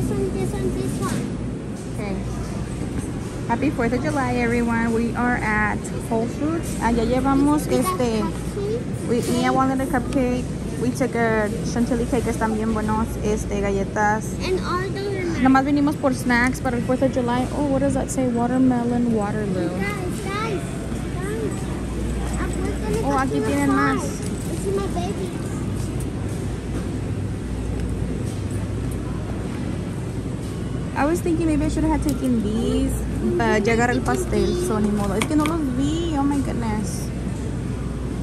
this one, this one, this one. Okay. Happy 4th of July, everyone. We are at Whole Foods. Allá llevamos We got este. We, Mia wanted a cupcake. We took a chantilly cake, están bien buenos. Este, galletas. And all those are. Nomás venimos por snacks para el 4th of July. Oh, what does that say? Watermelon Waterloo. Guys, guys, guys. Ah, Oh, aquí tienen más. Let's my babies. I was thinking maybe I should have taken these, but ya el pastel, so ni modo. Es que no los vi, oh my goodness.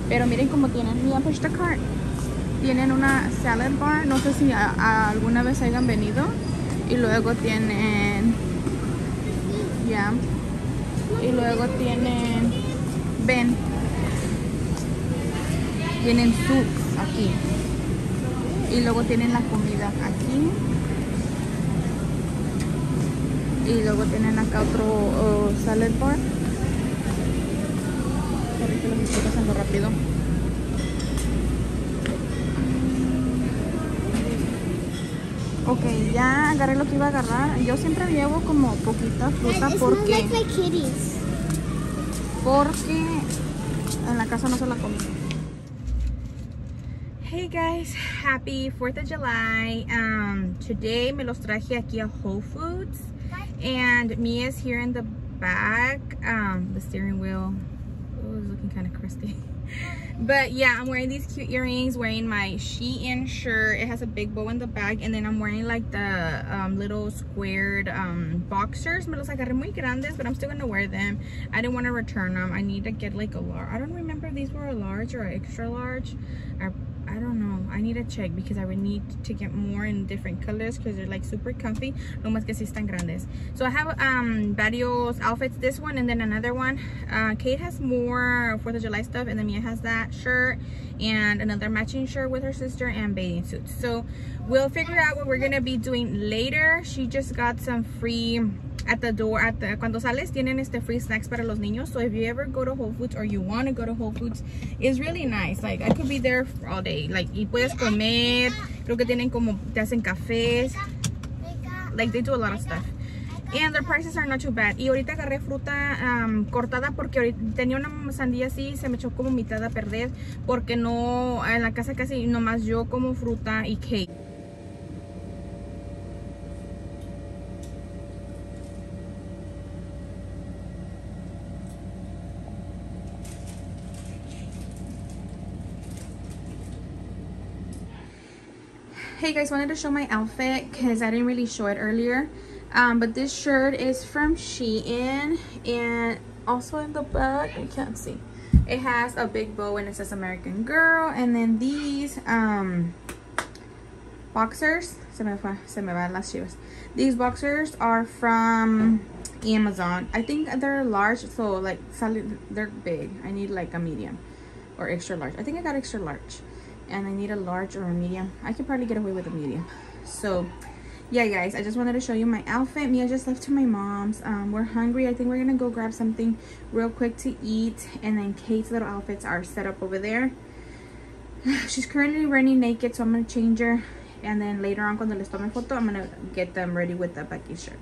Pero miren cómo tienen, mira, push the cart. Tienen una salad bar, no sé si alguna vez hayan venido. Y luego tienen, ya. Y luego tienen, ven. Tienen soups aquí. Y luego tienen la comida aquí. Y luego tienen acá otro oh, salad bar. Que los estoy pasando rápido. Ok, ya agarré lo que iba a agarrar. Yo siempre llevo como poquita fruta porque, like my kitties. porque en la casa no se la come. Hey guys, happy 4th of July. Um, today me los traje aquí a Whole Foods. And Mia's here in the back. Um, the steering wheel is looking kind of crusty. But yeah, I'm wearing these cute earrings, wearing my Shein shirt. It has a big bow in the back. And then I'm wearing like the um, little squared um, boxers. Me los agarré muy grandes, but I'm still going to wear them. I didn't want to return them. I need to get like a large. I don't remember if these were a large or extra large. I, I don't know. I need to check because I would need to get more in different colors because they're like super comfy. No más que si están grandes. So I have um varios outfits. This one and then another one. Uh, Kate has more 4th of July stuff and then Mia has that shirt and another matching shirt with her sister and bathing suits. So we'll figure out what we're gonna be doing later. She just got some free at the door at the cuando sales tienen este free snacks para los niños. So if you ever go to Whole Foods or you want to go to Whole Foods it's really nice. Like I could be there all day. Like y puedes comer. Creo que tienen como te hacen cafés. Like they do a lot of stuff. And their prices are not too bad. Y ahorita agarré fruta um, cortada porque tenía una sandía así se me echó como mitad a perder porque no en la casa casi nomás yo como fruta y cake Hey guys, wanted to show my outfit because I didn't really show it earlier. Um, but this shirt is from Shein and also in the back, you can't see. It has a big bow and it says American Girl. And then these um, boxers, se me, fue, se me van las chivas. These boxers are from Amazon. I think they're large, so like they're big. I need like a medium or extra large. I think I got extra large and I need a large or a medium. I could probably get away with a medium. So yeah guys, I just wanted to show you my outfit. Mia just left to my mom's. Um, we're hungry. I think we're gonna go grab something real quick to eat. And then Kate's little outfits are set up over there. She's currently running naked, so I'm gonna change her. And then later on, cuando les tome foto, I'm gonna get them ready with the Becky shirt.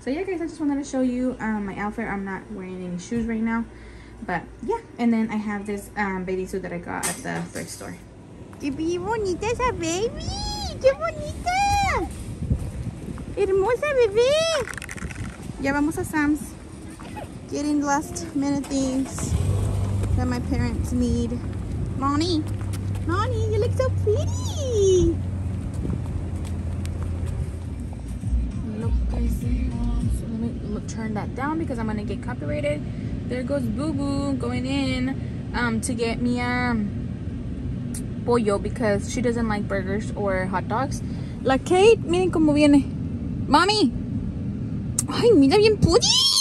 So yeah guys, I just wanted to show you um, my outfit. I'm not wearing any shoes right now. But yeah, and then I have this um, bathing suit that I got at the thrift store. ¡Qué bien bonita esa baby! ¡Qué bonita! ¡Hermosa bebé! Ya vamos a Sam's. Getting last minute things that my parents need. Mommy! Mommy, you look so pretty! Let me turn that down because I'm gonna get copyrighted. There goes Boo Boo going in um, to get me um, pollo because she doesn't like burgers or hot dogs. La Kate, miren cómo viene. Mami. Ay, mira bien pudis.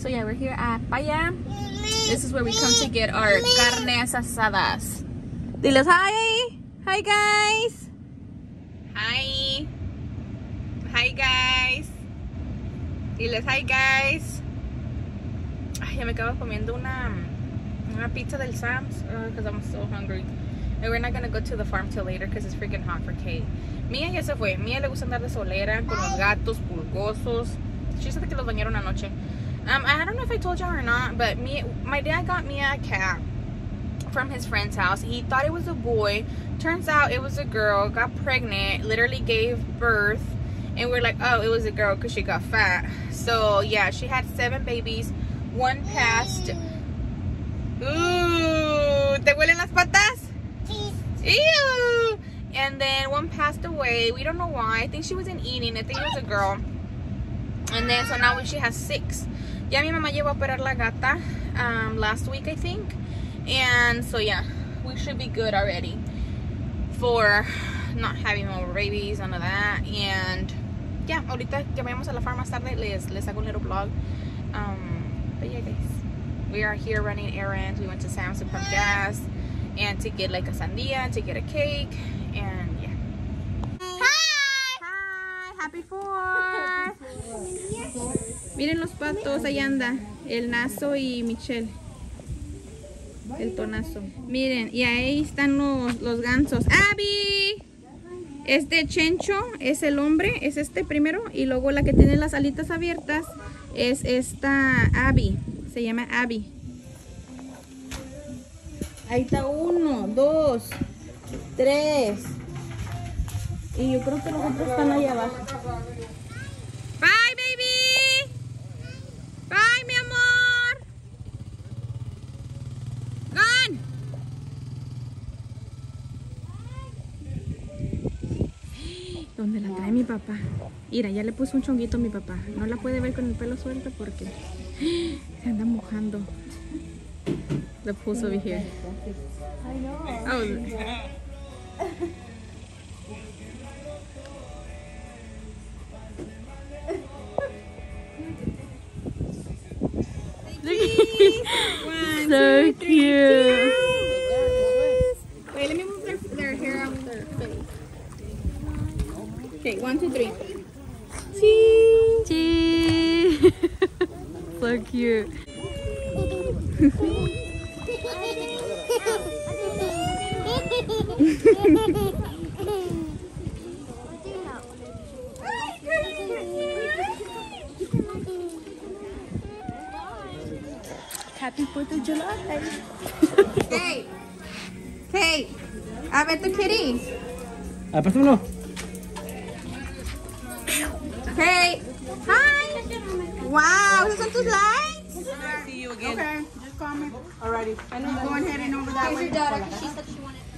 So yeah, we're here at Paya. This is where we come to get our carnes asadas. Diles hi. Hi guys. Hi. Hi guys. Diles hi guys. Ay, ya me acabo comiendo una mm, una pizza del Sam's because I'm so hungry. And we're not gonna go to the farm till later because it's freaking hot for Kate. Mia ya se fue. Mia le gusta andar de solera con los gatos pulgosos. She said que los bañaron anoche. Um, I don't know if I told y'all or not, but me, my dad got Mia a cat from his friend's house. He thought it was a boy. Turns out it was a girl. Got pregnant. Literally gave birth. And we're like, oh, it was a girl because she got fat. So yeah, she had seven babies. One passed. Ooh, ¿te huelen las patas? Ew. And then one passed away. We don't know why. I think she wasn't eating. I think it was a girl. And then so now we she has six. Ya mi mamá llevó a operar la gata um, last week, I think. And so yeah, we should be good already for not having more babies, none of that. And yeah, ahorita que vayamos a la farm más tarde, les, les hago un little vlog. Um, but yeah, guys, we are here running errands. We went to Sam's to pump gas and to get like a sandia, to get a cake, and yeah. Hi! Hi! Happy four! Miren los patos, ahí anda. El Nazo y Michelle. El tonazo. Miren, y ahí están los, los gansos. ¡Abby! Este Chencho es el hombre, es este primero. Y luego la que tiene las alitas abiertas es esta Abby. Se llama Abby. Ahí está uno, dos, tres. Y yo creo que los otros están ahí abajo. Bye, baby. Bye, mi amor. Gone. ¿Dónde la trae mi papá? Mira, ya le puso un chonguito a mi papá. No la puede ver con el pelo suelto porque se anda mojando. The pool's over here. Oh. so cute. Wait, let me move their, their hair out of their face. Okay, one, two, three. Cheese. So cute. Happy 4th of July. Hey. Hey. A ver tu kitty. Ah, préstamelo. Hey. Hi. Wow, son tus lights? See you again. Okay, just call me. Alrighty. I'm going ahead and over that way.